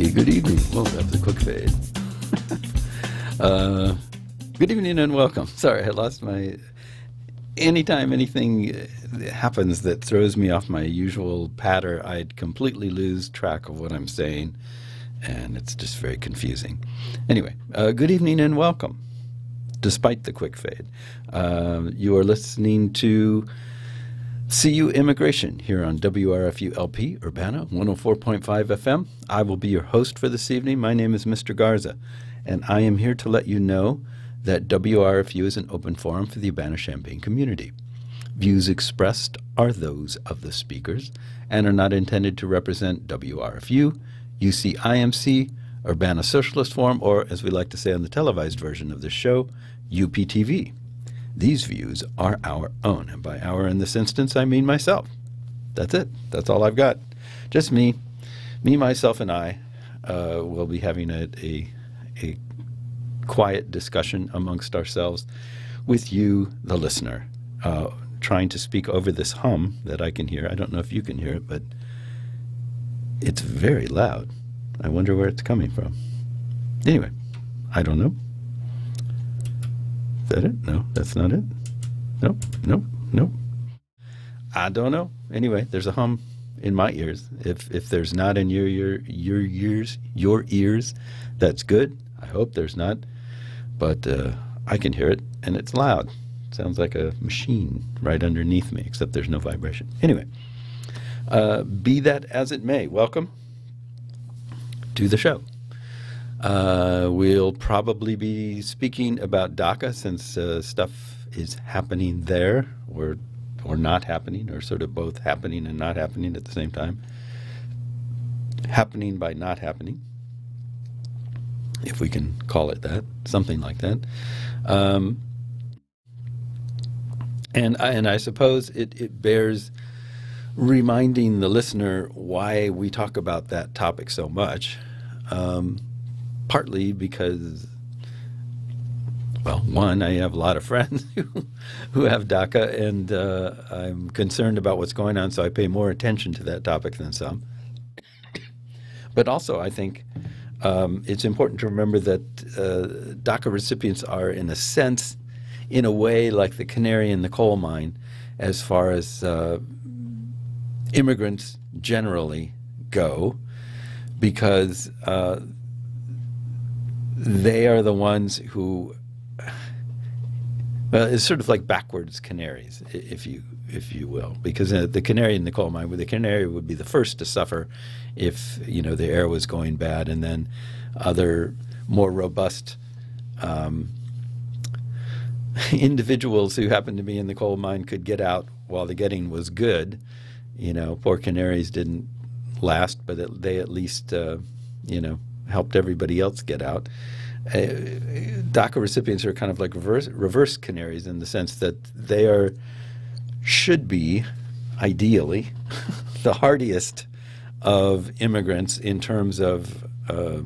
Hey, good evening. Well, that was a quick fade. uh, good evening and welcome. Sorry, I lost my. Anytime anything happens that throws me off my usual patter, I'd completely lose track of what I'm saying, and it's just very confusing. Anyway, uh, good evening and welcome, despite the quick fade. Uh, you are listening to CU Immigration here on WRFU LP Urbana 104.5 FM. I will be your host for this evening. My name is Mr. Garza, and I am here to let you know that WRFU is an open forum for the Urbana Champaign community. Views expressed are those of the speakers and are not intended to represent WRFU, UCIMC, Urbana Socialist Forum, or, as we like to say on the televised version of this show, UPTV. These views are our own, and by our in this instance, I mean myself. That's it. That's all I've got. Just me, me, myself, and I uh, will be having a, a, a quiet discussion amongst ourselves with you, the listener, uh, trying to speak over this hum that I can hear. I don't know if you can hear it, but it's very loud. I wonder where it's coming from. Anyway, I don't know. Is that it? No, that's not it. Nope, nope, nope. I don't know. Anyway, there's a hum in my ears. If if there's not in your your your ears your ears, that's good. I hope there's not, but uh, I can hear it and it's loud. It Sounds like a machine right underneath me, except there's no vibration. Anyway, uh, be that as it may, welcome to the show. Uh, we'll probably be speaking about DACA since uh, stuff is happening there, or or not happening, or sort of both happening and not happening at the same time. Happening by not happening, if we can call it that, something like that. Um, and I, and I suppose it, it bears reminding the listener why we talk about that topic so much. Um, partly because, well, one, I have a lot of friends who, have DACA, and uh, I'm concerned about what's going on, so I pay more attention to that topic than some. But also, I think um, it's important to remember that uh, DACA recipients are, in a sense, in a way, like the canary in the coal mine, as far as uh, immigrants generally go, because uh, they are the ones who well, it's sort of like backwards canaries, if you if you will, because uh, the canary in the coal mine, the canary would be the first to suffer if you know the air was going bad, and then other more robust um, individuals who happened to be in the coal mine could get out while the getting was good. You know, poor canaries didn't last, but they at least uh, you know helped everybody else get out. Uh, DACA recipients are kind of like reverse, reverse canaries in the sense that they are should be ideally the hardiest of immigrants in terms of uh,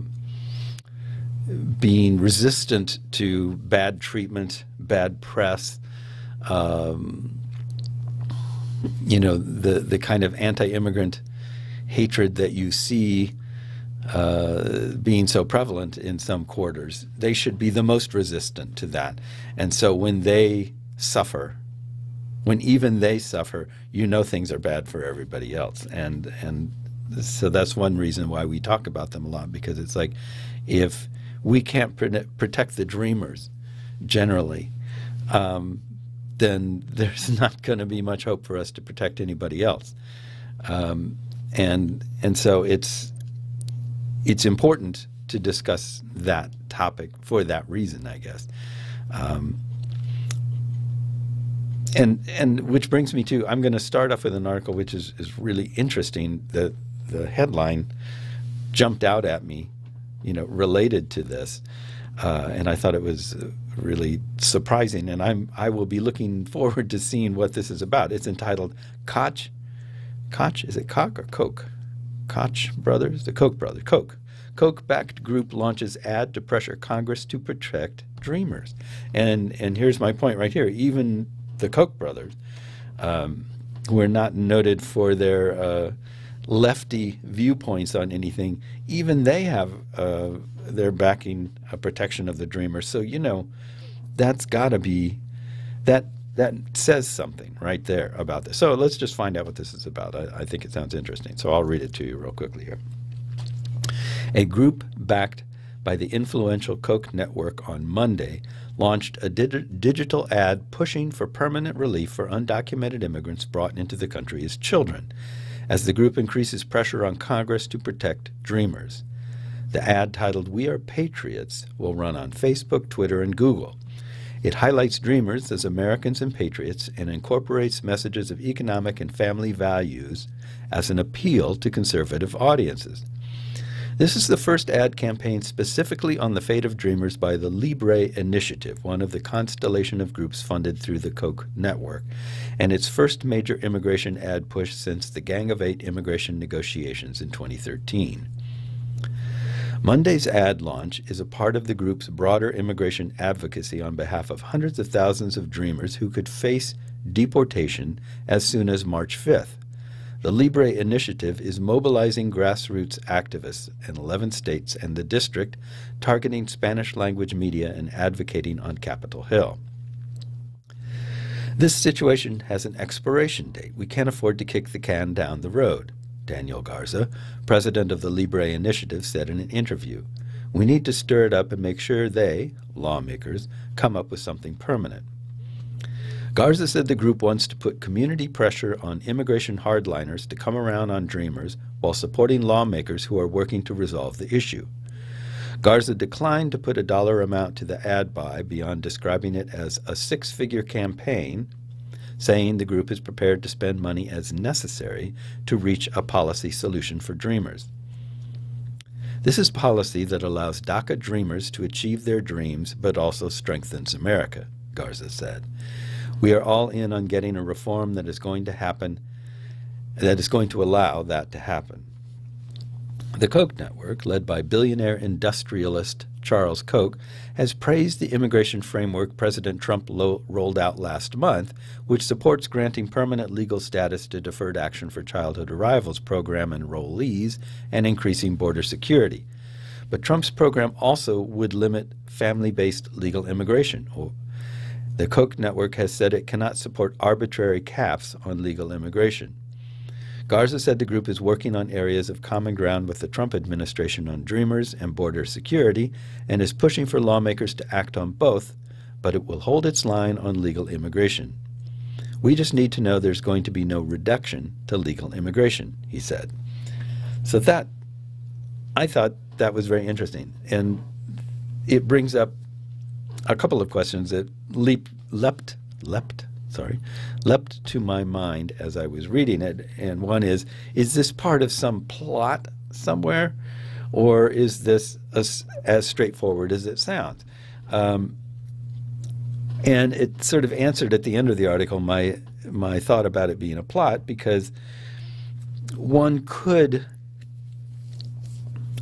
being resistant to bad treatment, bad press, um, you know, the the kind of anti-immigrant hatred that you see uh, being so prevalent in some quarters, they should be the most resistant to that. And so when they suffer, when even they suffer, you know things are bad for everybody else. And and so that's one reason why we talk about them a lot because it's like if we can't protect the dreamers generally, um, then there's not going to be much hope for us to protect anybody else. Um, and and so it's it's important to discuss that topic for that reason, I guess. Um, and and which brings me to I'm going to start off with an article which is, is really interesting. The the headline jumped out at me, you know, related to this, uh, and I thought it was really surprising. And I'm I will be looking forward to seeing what this is about. It's entitled Koch, Koch is it Koch or Coke? Koch brothers, the Koch brothers, Koch. Koch-backed group launches ad to pressure Congress to protect dreamers. And and here's my point right here. Even the Koch brothers, um, who are not noted for their uh, lefty viewpoints on anything, even they have uh, their backing protection of the dreamer. So you know, that's got to be that that says something right there about this. So let's just find out what this is about. I, I think it sounds interesting. So I'll read it to you real quickly here. A group backed by the influential Koch network on Monday launched a digital ad pushing for permanent relief for undocumented immigrants brought into the country as children, as the group increases pressure on Congress to protect dreamers. The ad titled We Are Patriots will run on Facebook, Twitter, and Google. It highlights dreamers as Americans and patriots and incorporates messages of economic and family values as an appeal to conservative audiences. This is the first ad campaign specifically on the fate of dreamers by the Libre Initiative, one of the constellation of groups funded through the Koch network, and its first major immigration ad push since the Gang of Eight immigration negotiations in 2013. Monday's ad launch is a part of the group's broader immigration advocacy on behalf of hundreds of thousands of dreamers who could face deportation as soon as March 5th. The Libre Initiative is mobilizing grassroots activists in 11 states and the district, targeting Spanish language media and advocating on Capitol Hill. This situation has an expiration date. We can't afford to kick the can down the road. Daniel Garza, president of the Libre Initiative, said in an interview. We need to stir it up and make sure they, lawmakers, come up with something permanent. Garza said the group wants to put community pressure on immigration hardliners to come around on Dreamers while supporting lawmakers who are working to resolve the issue. Garza declined to put a dollar amount to the ad buy beyond describing it as a six figure campaign saying the group is prepared to spend money as necessary to reach a policy solution for dreamers. This is policy that allows DACA dreamers to achieve their dreams but also strengthens America, Garza said. We are all in on getting a reform that is going to happen, that is going to allow that to happen. The Koch network, led by billionaire industrialist Charles Koch, has praised the immigration framework President Trump rolled out last month, which supports granting permanent legal status to Deferred Action for Childhood Arrivals program enrollees and increasing border security. But Trump's program also would limit family based legal immigration. The Koch network has said it cannot support arbitrary caps on legal immigration. Garza said the group is working on areas of common ground with the Trump administration on Dreamers and border security and is pushing for lawmakers to act on both, but it will hold its line on legal immigration. We just need to know there's going to be no reduction to legal immigration, he said. So that, I thought that was very interesting. And it brings up a couple of questions that leap, leapt, leapt sorry, leapt to my mind as I was reading it. And one is, is this part of some plot somewhere? Or is this as, as straightforward as it sounds? Um, and it sort of answered at the end of the article my my thought about it being a plot because one could,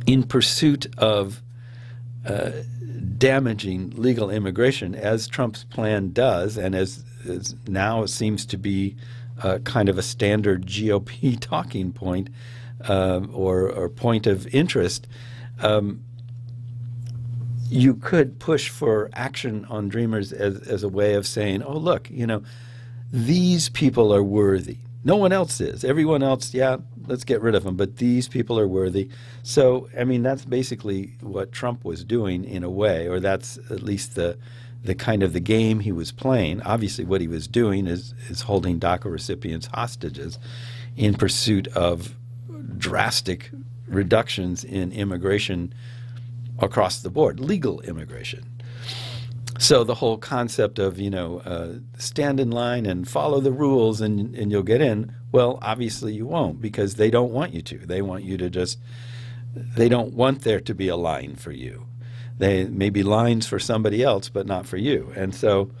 in pursuit of uh, damaging legal immigration, as Trump's plan does, and as is now it seems to be uh, kind of a standard GOP talking point uh, or, or, point of interest. Um, you could push for action on Dreamers as, as a way of saying, oh, look, you know, these people are worthy. No one else is. Everyone else, yeah, let's get rid of them. But these people are worthy. So, I mean, that's basically what Trump was doing in a way, or that's at least the the kind of the game he was playing. Obviously, what he was doing is is holding DACA recipients hostages in pursuit of drastic reductions in immigration across the board, legal immigration. So the whole concept of you know uh, stand in line and follow the rules and and you'll get in. Well, obviously you won't because they don't want you to. They want you to just. They don't want there to be a line for you. They may be lines for somebody else, but not for you. And so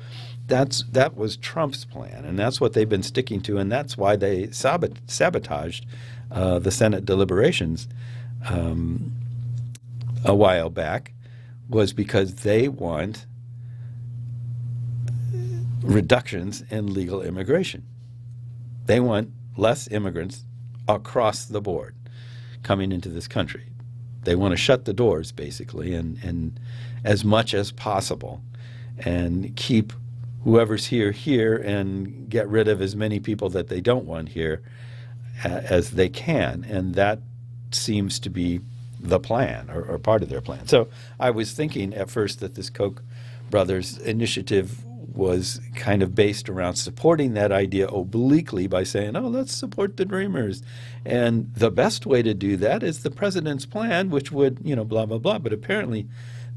that's that was Trump's plan, and that's what they've been sticking to, and that's why they sabot- sabotaged uh, the Senate deliberations um, a while back, was because they want reductions in legal immigration. They want less immigrants across the board coming into this country. They want to shut the doors, basically, and, and as much as possible, and keep whoever's here here and get rid of as many people that they don't want here as they can. And that seems to be the plan or, or, part of their plan. So I was thinking at first that this Koch brothers initiative was kind of based around supporting that idea obliquely by saying, oh, let's support the dreamers. And the best way to do that is the president's plan, which would, you know, blah, blah, blah. But apparently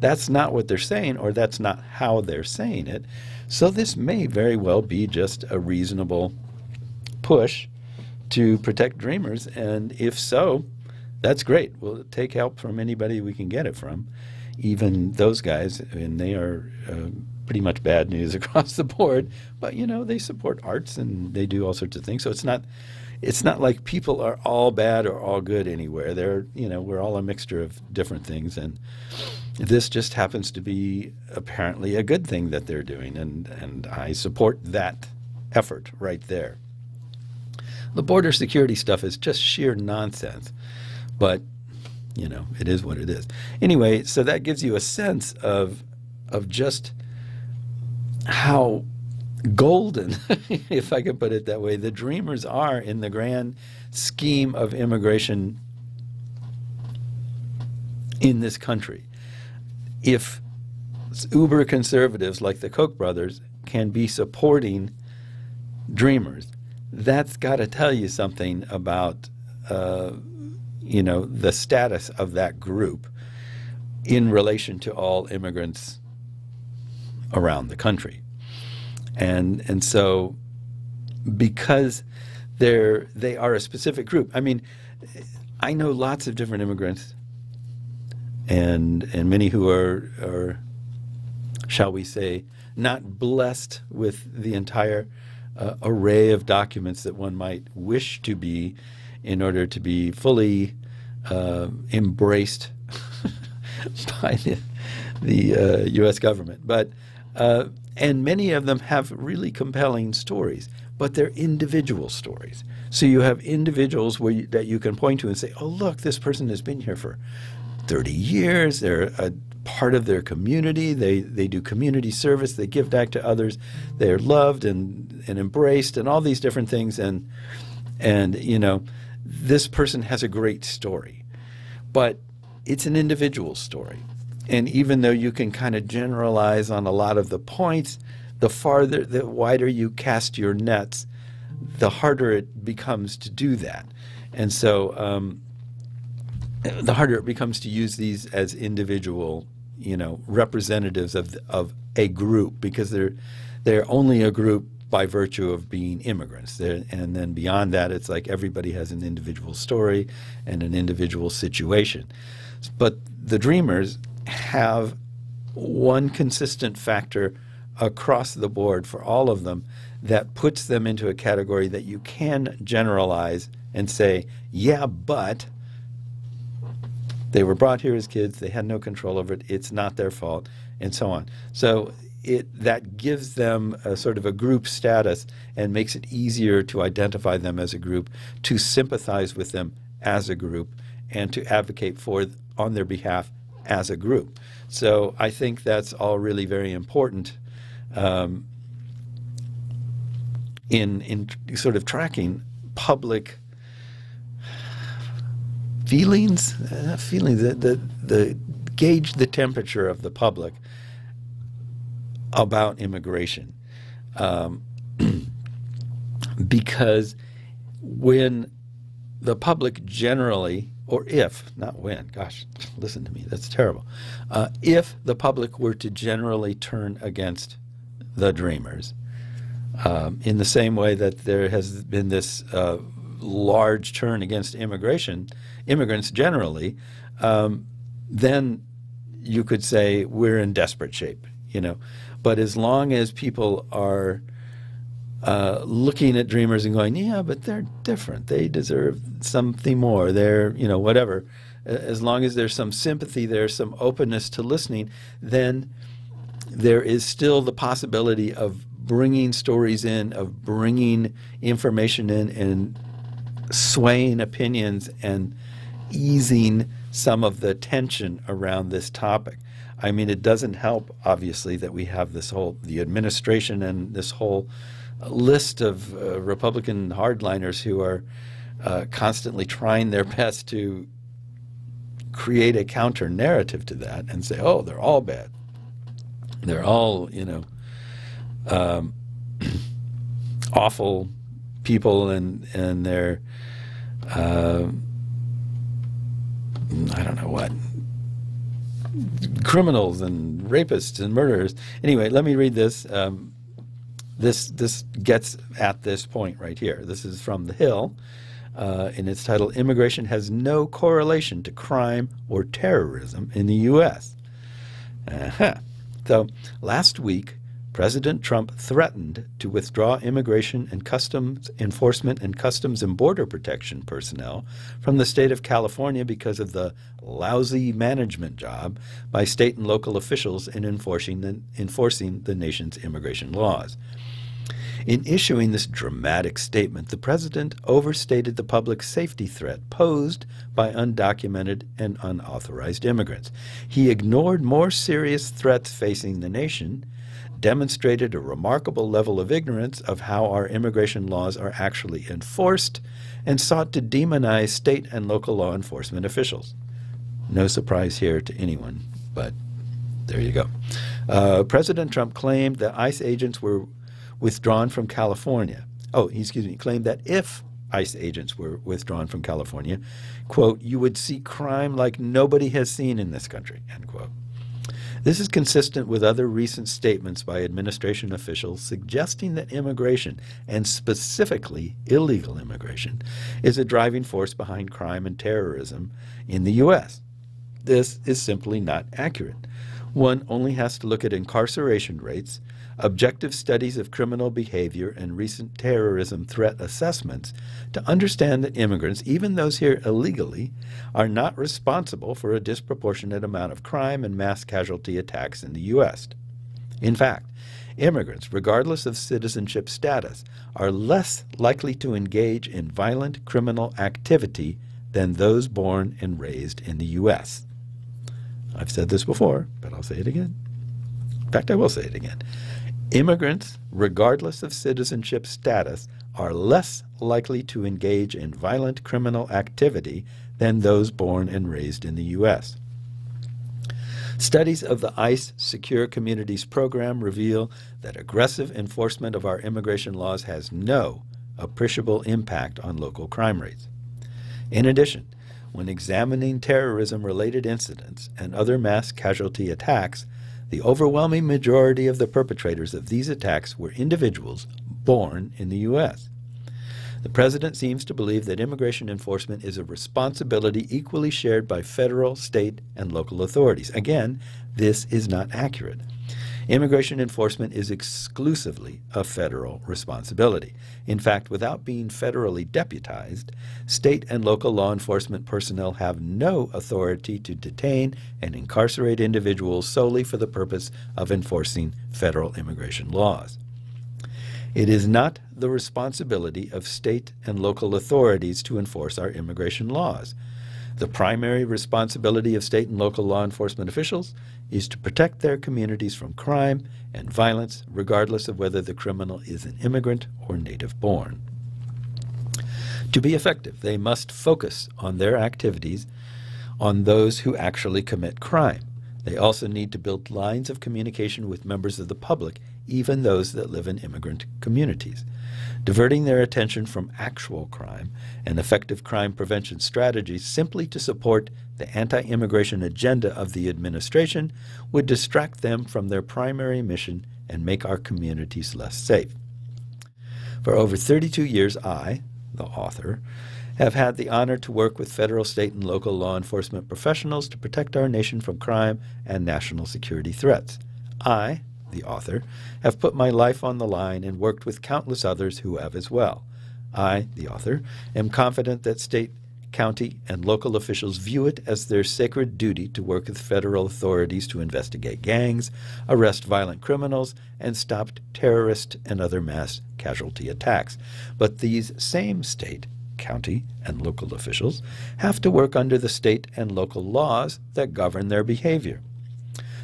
that's not what they're saying, or that's not how they're saying it. So this may very well be just a reasonable push to protect dreamers. And if so, that's great. We'll take help from anybody we can get it from, even those guys, and they are uh, pretty much bad news across the board. But you know, they support arts and they do all sorts of things. So it's not, it's not like people are all bad or all good anywhere. They're, you know, we're all a mixture of different things, and this just happens to be apparently a good thing that they're doing, and and I support that effort right there. The border security stuff is just sheer nonsense. But, you know, it is what it is. Anyway, so that gives you a sense of of just how golden, if I could put it that way, the dreamers are in the grand scheme of immigration in this country. If uber conservatives like the Koch brothers can be supporting dreamers, that's got to tell you something about uh, you know, the status of that group in relation to all immigrants around the country. And and so because they're they are a specific group. I mean, I know lots of different immigrants and and many who are are shall we say not blessed with the entire uh, array of documents that one might wish to be in order to be fully uh, embraced by the, the uh, U.S. government. But uh, and many of them have really compelling stories, but they're individual stories. So you have individuals where you, that you can point to and say, "Oh, look, this person has been here for 30 years. They're a part of their community. They they do community service. They give back to others. They're loved and and embraced, and all these different things. And and you know." this person has a great story, but it's an individual story. And even though you can kind of generalize on a lot of the points, the farther, the wider you cast your nets, the harder it becomes to do that. And so, um, the harder it becomes to use these as individual, you know, representatives of of a group because they're they're only a group by virtue of being immigrants. and then beyond that, it's like everybody has an individual story and an individual situation. But the dreamers have one consistent factor across the board for all of them that puts them into a category that you can generalize and say, yeah, but they were brought here as kids, they had no control over it, it's not their fault, and so on. So it that gives them a sort of a group status and makes it easier to identify them as a group, to sympathize with them as a group, and to advocate for on their behalf as a group. So I think that's all really very important um, in in sort of tracking public feelings, uh, feelings, the, the, the gauge the temperature of the public about immigration. Um, because when the public generally, or if, not when, gosh, listen to me, that's terrible. Uh, if the public were to generally turn against the dreamers, um, in the same way that there has been this uh, large turn against immigration, immigrants generally, um, then you could say we're in desperate shape. You know, but as long as people are uh, looking at dreamers and going, yeah, but they're different. They deserve something more. They're, you know, whatever. As long as there's some sympathy, there's some openness to listening, then there is still the possibility of bringing stories in, of bringing information in, and swaying opinions and easing some of the tension around this topic. I mean, it doesn't help, obviously, that we have this whole, the administration and this whole list of uh, Republican hardliners who are uh, constantly trying their best to create a counter narrative to that and say, oh, they're all bad. They're all, you know, um, awful people and, and they're, uh, I don't know what, criminals and rapists and murderers. Anyway, let me read this. Um, this this gets at this point right here. This is from The Hill, uh, in its titled "Immigration Has No Correlation to Crime or Terrorism in the U.S." Uh-huh. So last week, President Trump threatened to withdraw immigration and customs enforcement and customs and border protection personnel from the state of California because of the lousy management job by state and local officials in enforcing the, enforcing the nation's immigration laws. In issuing this dramatic statement, the president overstated the public safety threat posed by undocumented and unauthorized immigrants. He ignored more serious threats facing the nation demonstrated a remarkable level of ignorance of how our immigration laws are actually enforced, and sought to demonize state and local law enforcement officials. No surprise here to anyone, but there you go. Uh, President Trump claimed that ICE agents were withdrawn from California. Oh, excuse me, claimed that if ICE agents were withdrawn from California, quote, you would see crime like nobody has seen in this country, end quote. This is consistent with other recent statements by administration officials suggesting that immigration, and specifically illegal immigration, is a driving force behind crime and terrorism in the U.S. This is simply not accurate. One only has to look at incarceration rates, objective studies of criminal behavior, and recent terrorism threat assessments to understand that immigrants, even those here illegally, are not responsible for a disproportionate amount of crime and mass casualty attacks in the U.S. In fact, immigrants, regardless of citizenship status, are less likely to engage in violent criminal activity than those born and raised in the U.S. I've said this before, but I'll say it again. In fact, I will say it again. Immigrants, regardless of citizenship status, are less likely to engage in violent criminal activity than those born and raised in the U.S. Studies of the ICE Secure Communities program reveal that aggressive enforcement of our immigration laws has no appreciable impact on local crime rates. In addition, when examining terrorism related incidents and other mass casualty attacks, the overwhelming majority of the perpetrators of these attacks were individuals born in the U.S. The President seems to believe that immigration enforcement is a responsibility equally shared by federal, state, and local authorities. Again, this is not accurate. Immigration enforcement is exclusively a federal responsibility. In fact, without being federally deputized, state and local law enforcement personnel have no authority to detain and incarcerate individuals solely for the purpose of enforcing federal immigration laws. It is not the responsibility of state and local authorities to enforce our immigration laws. The primary responsibility of state and local law enforcement officials is to protect their communities from crime and violence, regardless of whether the criminal is an immigrant or native born. To be effective, they must focus on their activities on those who actually commit crime. They also need to build lines of communication with members of the public, even those that live in immigrant communities diverting their attention from actual crime and effective crime prevention strategies simply to support the anti immigration agenda of the administration would distract them from their primary mission and make our communities less safe. For over 32 years, I, the author, have had the honor to work with federal, state, and local law enforcement professionals to protect our nation from crime and national security threats. I, the author, have put my life on the line and worked with countless others who have as well. I, the author, am confident that state, county, and local officials view it as their sacred duty to work with federal authorities to investigate gangs, arrest violent criminals, and stop terrorist and other mass casualty attacks. But these same state, county, and local officials have to work under the state and local laws that govern their behavior.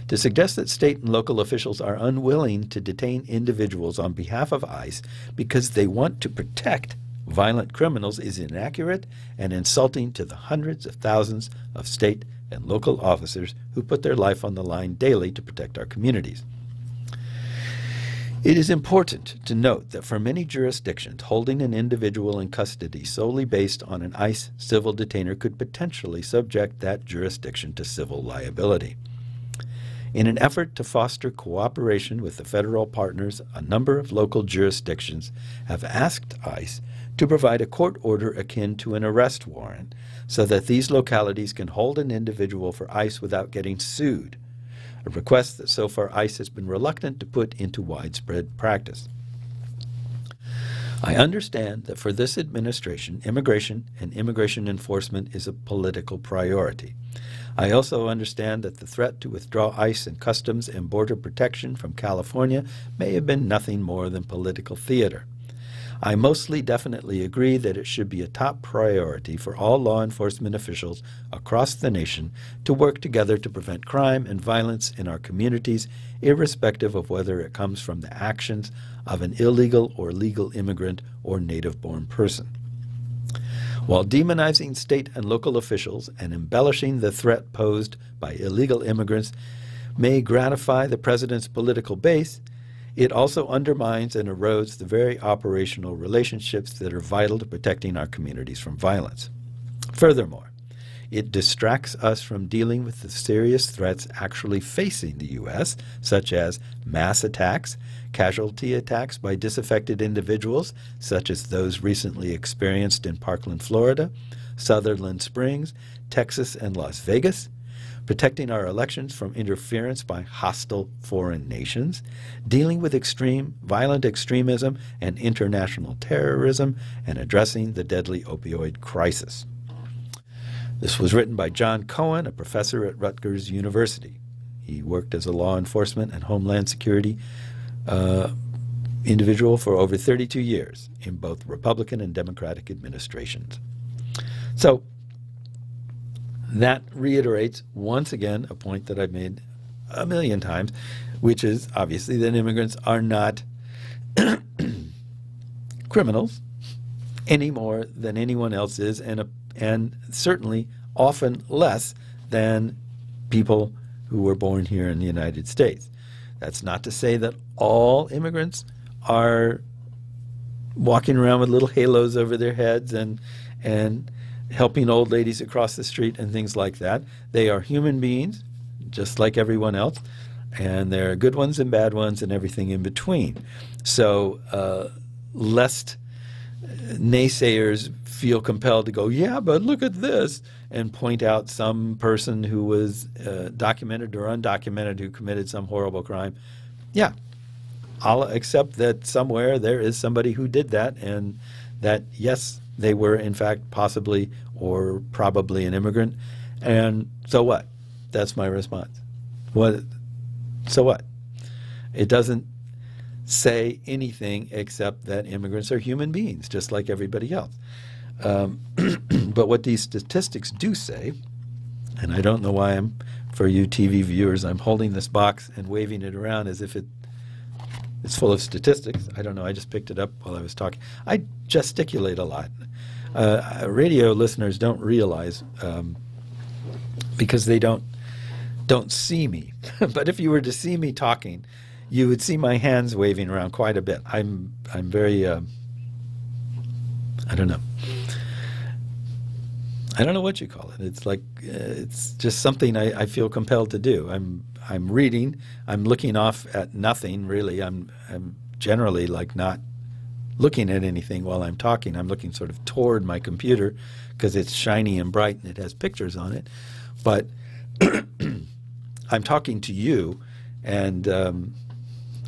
To suggest that state and local officials are unwilling to detain individuals on behalf of ICE because they want to protect violent criminals is inaccurate and insulting to the hundreds of thousands of state and local officers who put their life on the line daily to protect our communities. It is important to note that for many jurisdictions, holding an individual in custody solely based on an ICE civil detainer could potentially subject that jurisdiction to civil liability. In an effort to foster cooperation with the federal partners, a number of local jurisdictions have asked ICE to provide a court order akin to an arrest warrant so that these localities can hold an individual for ICE without getting sued a request that so far ICE has been reluctant to put into widespread practice. I understand that for this administration, immigration and immigration enforcement is a political priority. I also understand that the threat to withdraw ICE and Customs and Border Protection from California may have been nothing more than political theater. I mostly definitely agree that it should be a top priority for all law enforcement officials across the nation to work together to prevent crime and violence in our communities, irrespective of whether it comes from the actions of an illegal or legal immigrant or native born person. While demonizing state and local officials and embellishing the threat posed by illegal immigrants may gratify the president's political base, it also undermines and erodes the very operational relationships that are vital to protecting our communities from violence. Furthermore, it distracts us from dealing with the serious threats actually facing the U.S., such as mass attacks, casualty attacks by disaffected individuals, such as those recently experienced in Parkland, Florida, Sutherland Springs, Texas, and Las Vegas, protecting our elections from interference by hostile foreign nations, dealing with extreme violent extremism and international terrorism, and addressing the deadly opioid crisis. This was written by John Cohen, a professor at Rutgers University. He worked as a law enforcement and homeland security uh, individual for over 32 years in both Republican and Democratic administrations. So, that reiterates once again a point that I've made a million times, which is obviously that immigrants are not criminals any more than anyone else is, and a, and certainly often less than people who were born here in the United States. That's not to say that all immigrants are walking around with little halos over their heads and and helping old ladies across the street and things like that. They are human beings, just like everyone else, and there are good ones and bad ones and everything in between. So, uh, lest naysayers feel compelled to go, yeah, but look at this, and point out some person who was uh, documented or undocumented who committed some horrible crime. Yeah, I'll accept that somewhere there is somebody who did that, and that, yes, they were, in fact, possibly or probably an immigrant. And so what? That's my response. What? So what? It doesn't say anything except that immigrants are human beings, just like everybody else. Um, but what these statistics do say, and I don't know why I'm, for you TV viewers, I'm holding this box and waving it around as if it it's full of statistics. I don't know. I just picked it up while I was talking. I gesticulate a lot uh, radio listeners don't realize um, because they don't don't see me. but if you were to see me talking, you would see my hands waving around quite a bit. I'm I'm very uh, I don't know. I don't know what you call it. It's like uh, it's just something I, I feel compelled to do. I'm I'm reading. I'm looking off at nothing really. I'm I'm generally like not looking at anything while I'm talking. I'm looking sort of toward my computer because it's shiny and bright and it has pictures on it. But I'm talking to you and um,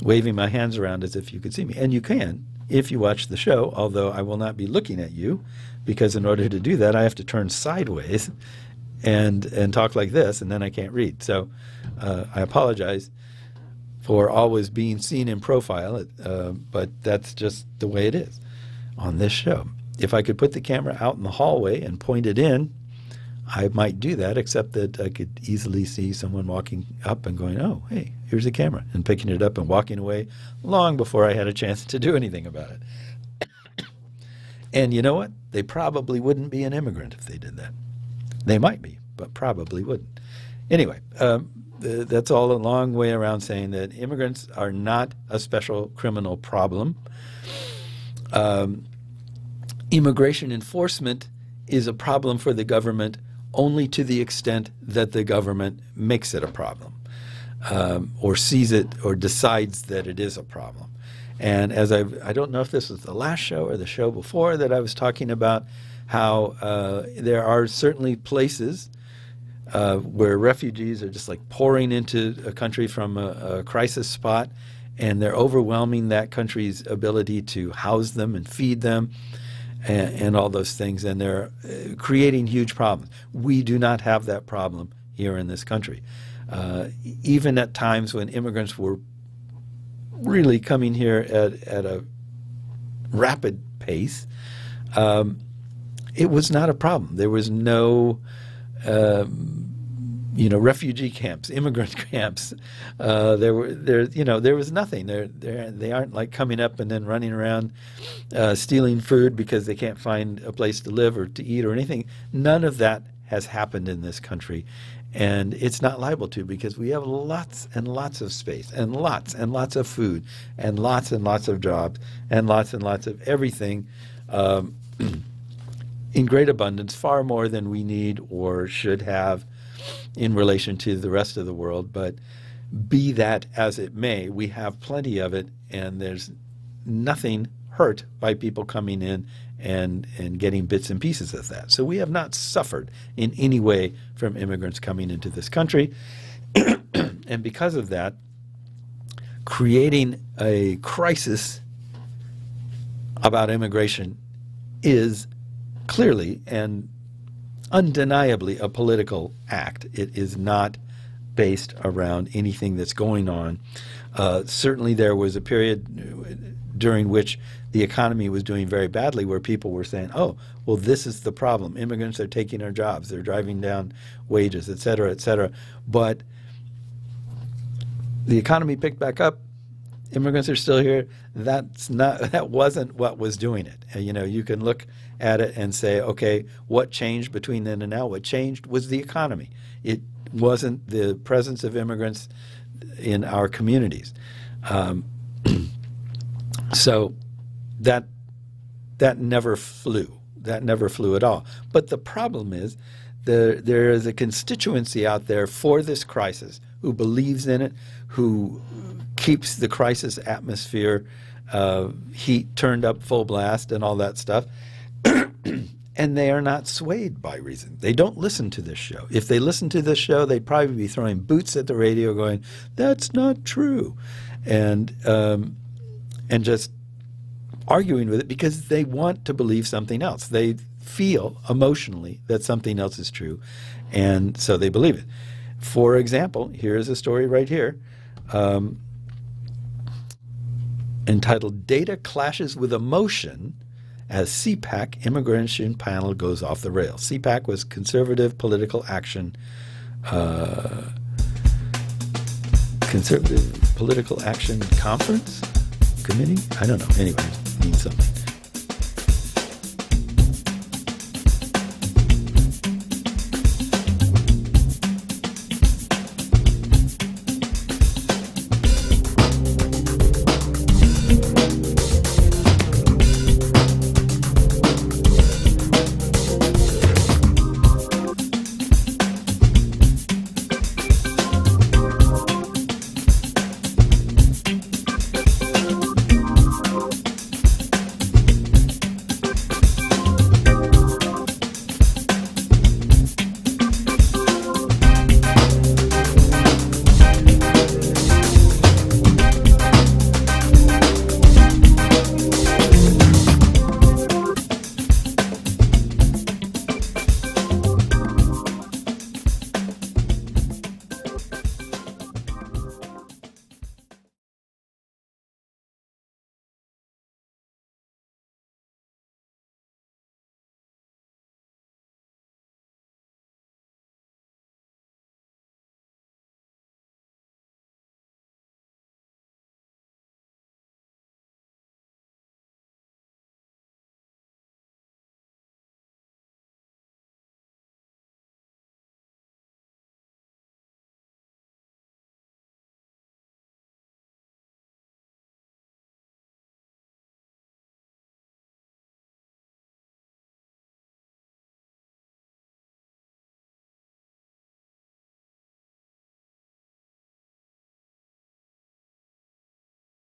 waving my hands around as if you could see me. And you can if you watch the show, although I will not be looking at you because in order to do that, I have to turn sideways and and talk like this, and then I can't read. So uh, I apologize for always being seen in profile, uh, but that's just the way it is on this show. if I could put the camera out in the hallway and point it in, I might do that, except that I could easily see someone walking up and going, oh, hey, here's the camera, and picking it up and walking away long before I had a chance to do anything about it. and you know what? They probably wouldn't be an immigrant if they did that. They might be, but probably wouldn't. Anyway, um, th that's all a long way around saying that immigrants are not a special criminal problem. Um, immigration enforcement is a problem for the government only to the extent that the government makes it a problem um, or sees it or decides that it is a problem. And as I, I don't know if this was the last show or the show before that I was talking about how uh, there are certainly places uh, where refugees are just like pouring into a country from a, a crisis spot and they're overwhelming that country's ability to house them and feed them and, and all those things, and they're uh, creating huge problems. We do not have that problem here in this country. Uh, even at times when immigrants were really coming here at, at a rapid pace, um, it was not a problem. There was no um, you know, refugee camps, immigrant camps. Uh, there were there, you know, there was nothing. They aren't like coming up and then running around uh, stealing food because they can't find a place to live or to eat or anything. None of that has happened in this country, and it's not liable to because we have lots and lots of space and lots and lots of food and lots and lots of jobs and lots and lots of everything. Um, in great abundance, far more than we need or should have in relation to the rest of the world. But be that as it may, we have plenty of it, and there's nothing hurt by people coming in and and getting bits and pieces of that. So we have not suffered in any way from immigrants coming into this country. and because of that, creating a crisis about immigration is clearly and undeniably a political act. It is not based around anything that's going on. Uh, certainly, there was a period during which the economy was doing very badly where people were saying, oh, well, this is the problem. Immigrants are taking our jobs, they're driving down wages, et cetera, et cetera. But the economy picked back up. Immigrants are still here. That's not. That wasn't what was doing it. You know, you can look at it and say, okay, what changed between then and now? What changed was the economy. It wasn't the presence of immigrants in our communities. Um, so that that never flew. That never flew at all. But the problem is there there is a constituency out there for this crisis who believes in it, who keeps the crisis atmosphere uh, heat turned up full blast and all that stuff. and they are not swayed by reason. They don't listen to this show. If they listen to this show, they'd probably be throwing boots at the radio, going, "That's not true," and um, and just arguing with it because they want to believe something else. They feel emotionally that something else is true, and so they believe it. For example, here is a story right here. Um, entitled Data Clashes with Emotion as CPAC immigration panel goes off the rails. CPAC was Conservative Political Action uh, Conservative Political Action Conference Committee. I don't know. Anyway, something.